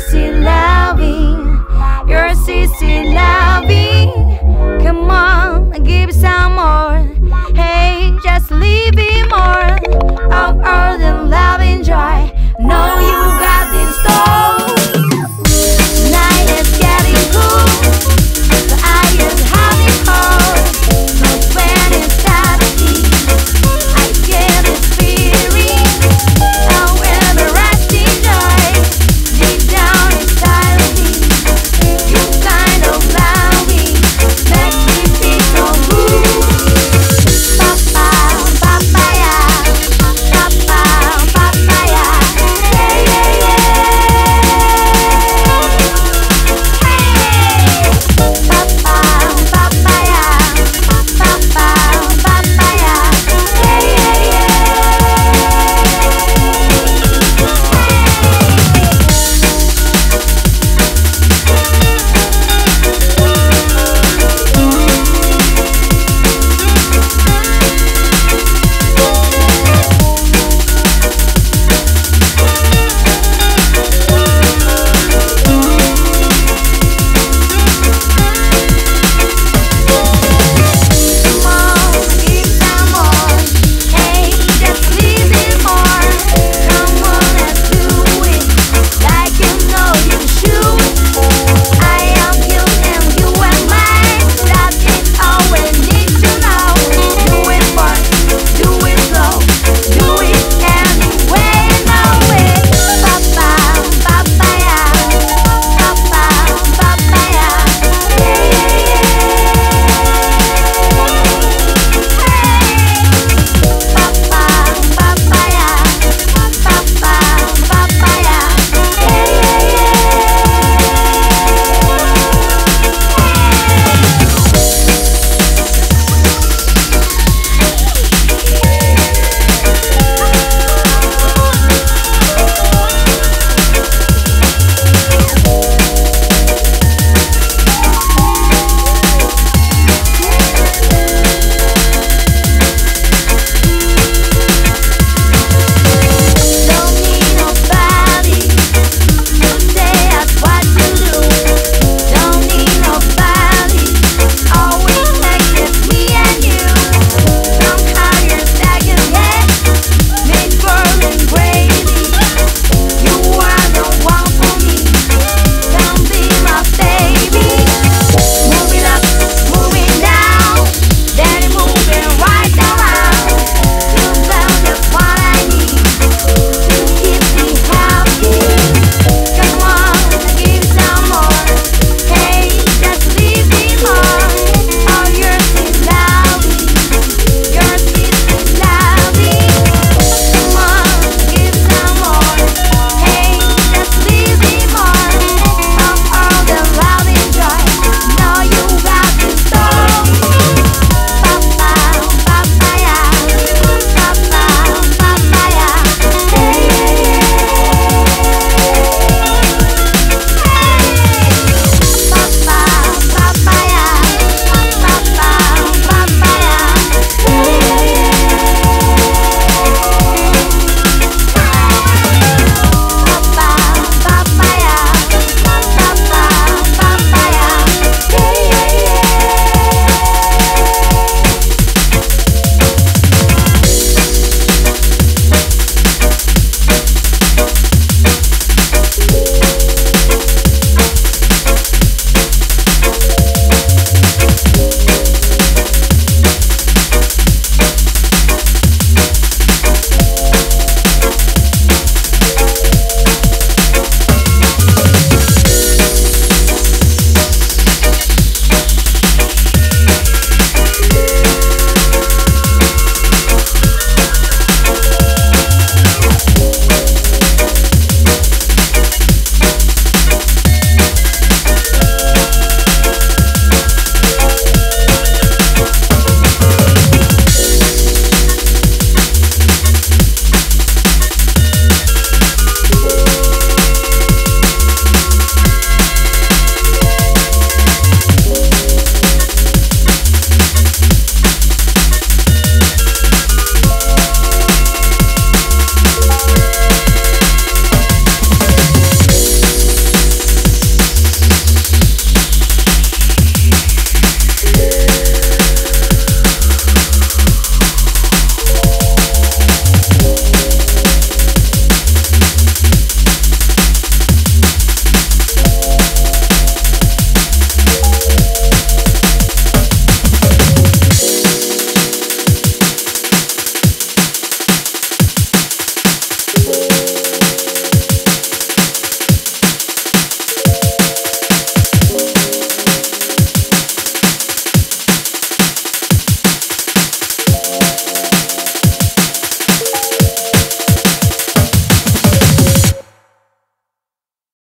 Sissy loving, You're Sissy Lovey.